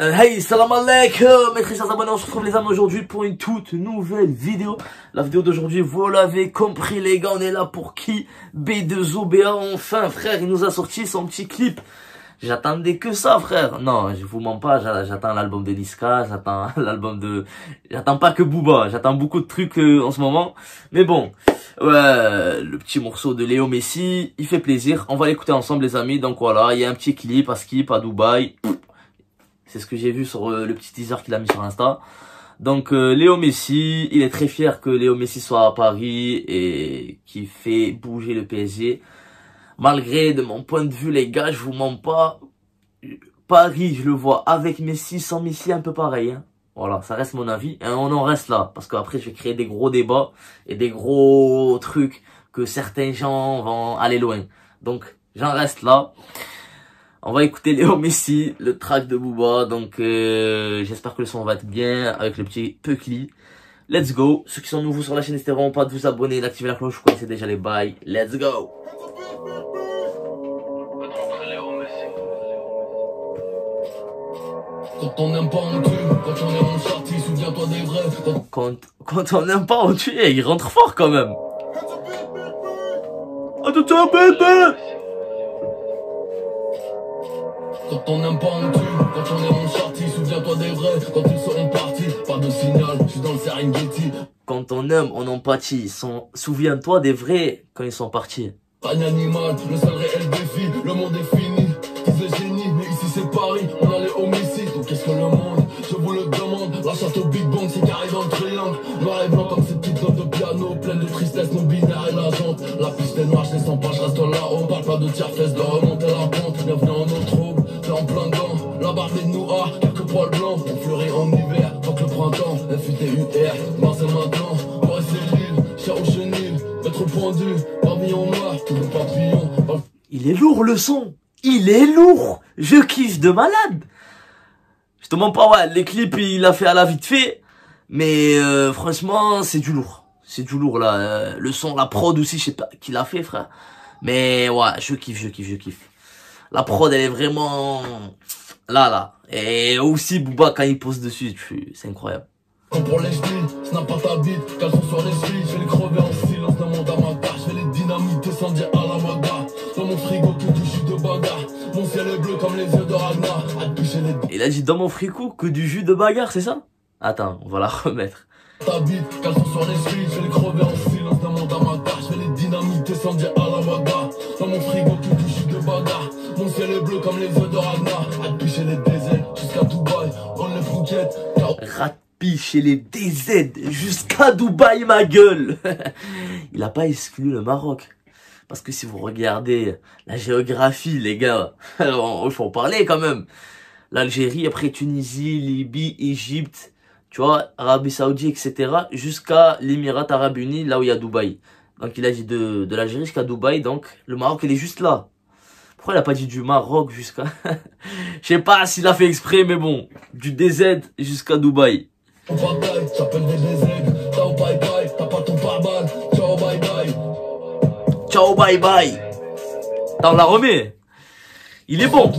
Euh, hey, salam alaikum, mes très chers abonnés, on se retrouve les amis aujourd'hui pour une toute nouvelle vidéo. La vidéo d'aujourd'hui, vous l'avez compris les gars, on est là pour qui? B2OBA, enfin frère, il nous a sorti son petit clip. J'attendais que ça frère. Non, je vous mens pas, j'attends l'album de Niska, j'attends l'album de... J'attends pas que Booba, j'attends beaucoup de trucs euh, en ce moment. Mais bon, ouais, le petit morceau de Léo Messi, il fait plaisir. On va l'écouter ensemble les amis, donc voilà, il y a un petit clip à Skip, à Dubaï. C'est ce que j'ai vu sur euh, le petit teaser qu'il a mis sur Insta. Donc euh, Léo Messi, il est très fier que Léo Messi soit à Paris et qui fait bouger le PSG. Malgré de mon point de vue les gars, je vous mens pas. Paris, je le vois avec Messi, sans Messi un peu pareil. Hein. Voilà, ça reste mon avis. Et on en reste là. Parce qu'après, je vais créer des gros débats et des gros trucs que certains gens vont aller loin. Donc, j'en reste là. On va écouter Léo Messi, le track de Booba. Donc, euh, j'espère que le son va être bien avec le petit Puckly. Let's go. Ceux qui sont nouveaux sur la chaîne, n'hésitez vraiment pas de vous abonner, d'activer la cloche. Vous connaissez déjà les bails. Let's go. Quand on n'aime pas, on tue. Quand on est en sortie, souviens-toi des vrais. Quand... Quand, quand on n'aime pas, on tue. Il rentre fort quand même. Attention, bébé Quand on n'aime pas, on tue. Quand on est en sortie, souviens-toi des vrais. Quand ils seront partis, pas de signal, je suis dans le Serengeti. Quand on aime, on empathie. Sont... Souviens-toi des vrais quand ils sont partis. Pas un animal, le seul réel défi, le monde est fini. Disent génie, mais ici c'est Paris, on a les homicides. Donc qu'est-ce que le monde? Je vous le demande. La chasse au Big Bang, c'est carré dans le triangle. Noir et blanc comme ces petites notes de piano, pleines de tristesse, non binaire et la jante. La pendu, noir, papillon. Il est lourd le son. Il est lourd. Je kiffe de malade. Je te mens pas, ouais, les clips il a fait à la vite fait. Mais euh, franchement, c'est du lourd. C'est du lourd là. Euh, le son, la prod aussi, je sais pas qui l'a fait, frère. Mais ouais, je kiffe, je kiffe, je kiffe. La prod, elle est vraiment là, là. Et aussi Booba quand il pose dessus, c'est incroyable. Pour les ch'tis, snap pas ta bite, caleçon sur les chevilles, je vais les crever dynamiter sans dire à la maga. Dans mon frigo que du jus de bagarre, mon ciel est bleu comme les yeux de Ragnar, à te toucher les Il a dit dans mon fricot que du jus de bagarre, c'est ça? Attends, on va la remettre. ta bite, caleçon sur les chevilles, je vais les crever en silence, demande à ma part, je vais les dynamiter sans dire à la maga. Dans mon frigo que du jus de bagarre, mon ciel est bleu comme les yeux de Ragnar, à te toucher les déserts, jusqu'à Dubaï, on les fouquettes, car Ratpi chez les DZ jusqu'à Dubaï, ma gueule. Il a pas exclu le Maroc. Parce que si vous regardez la géographie, les gars, il faut en parler quand même. L'Algérie, après Tunisie, Libye, Égypte, tu vois, Arabie Saoudite, etc. Jusqu'à l'Émirat Arabe Unis, là où il y a Dubaï. Donc il a dit de, de l'Algérie jusqu'à Dubaï, donc le Maroc, il est juste là. Pourquoi il a pas dit du Maroc jusqu'à... Je sais pas s'il a fait exprès, mais bon, du DZ jusqu'à Dubaï. Bye bye. T'en la remets. Il est bon.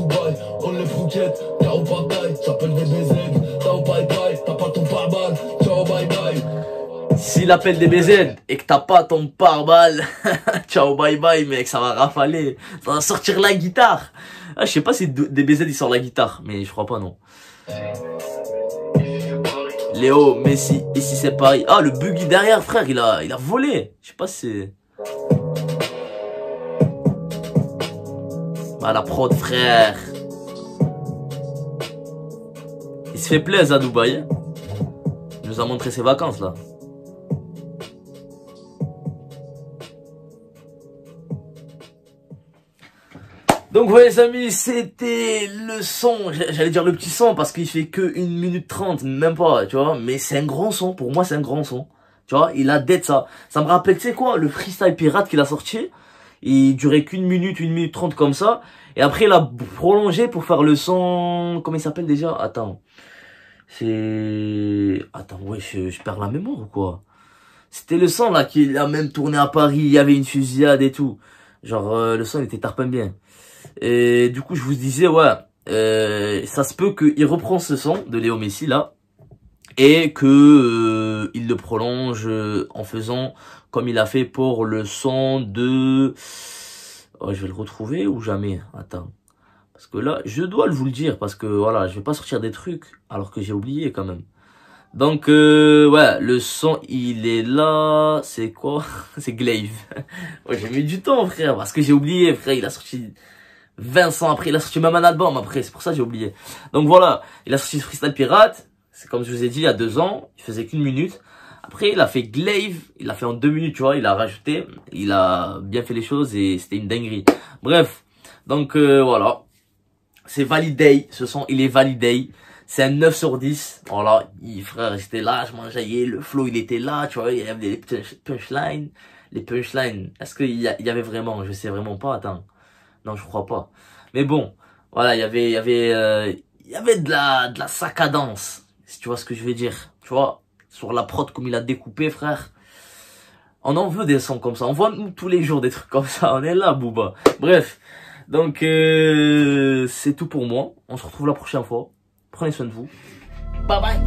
S'il appelle des et que t'as pas ton pare-balles, ciao, bye bye, mec, ça va rafaler. Ça va sortir la guitare. Ah, je sais pas si de- des BZ ils sortent la guitare, mais je crois pas, non. Léo, Messi, ici c'est Paris? Ah, le buggy derrière, frère, il a, il a volé. Je sais pas si c'est... Ah, la prod, frère. Il se fait plaisir à Dubaï. hein. Il nous a montré ses vacances, là. Donc ouais les amis, c'était le son, j'allais dire le petit son parce qu'il fait que 1 minute 30, même pas, tu vois, mais c'est un grand son, pour moi c'est un grand son. Tu vois, il a d'être ça. Ça me rappelle, tu sais quoi, le freestyle pirate qu'il a sorti, il durait qu'une minute, une minute trente comme ça, et après il a prolongé pour faire le son, comment il s'appelle déjà? Attends, c'est... Attends, ouais, je, je perds la mémoire ou quoi? C'était le son là qu'il a même tourné à Paris, il y avait une fusillade et tout. Genre, euh, le son était tarpin bien. Et du coup, je vous disais, ouais, euh, ça se peut qu'il reprend ce son de Léo Messi là et que euh, il le prolonge euh, en faisant comme il a fait pour le son de oh, je vais le retrouver ou jamais? Attends. Parce que là je dois vous le dire parce que voilà je vais pas sortir des trucs alors que j'ai oublié quand même. Donc euh, ouais le son il est là. C'est quoi? C'est Glaive. J'ai mis du temps frère parce que j'ai oublié frère. Il a sorti 20 ans après. Il a sorti même un album après. C'est pour ça que j'ai oublié. Donc voilà. Il a sorti Freestyle Pirate. C'est comme je vous ai dit il y a deux ans, il faisait qu'une minute. Après, il a fait Glaive, il a fait en deux minutes, tu vois, il a rajouté, il a bien fait les choses et c'était une dinguerie. Bref, donc euh, voilà, c'est validé, ce son, il est validé. C'est un 9 sur 10. Voilà, il, frère, j'étais là, je mangeais, le flow, il était là, tu vois, il y avait des punchlines. Les punchlines, est-ce qu'il y, avait vraiment Je sais vraiment pas, attends. Non, je crois pas. Mais bon, voilà, il y avait, il y avait, euh, il y avait de la, de la saccadance si tu vois ce que je veux dire. Tu vois, sur la prod comme il a découpé, frère. On en veut des sons comme ça. On voit tous les jours des trucs comme ça. On est là, Booba. Bref. Donc, euh, c'est tout pour moi. On se retrouve la prochaine fois. Prenez soin de vous. Bye bye.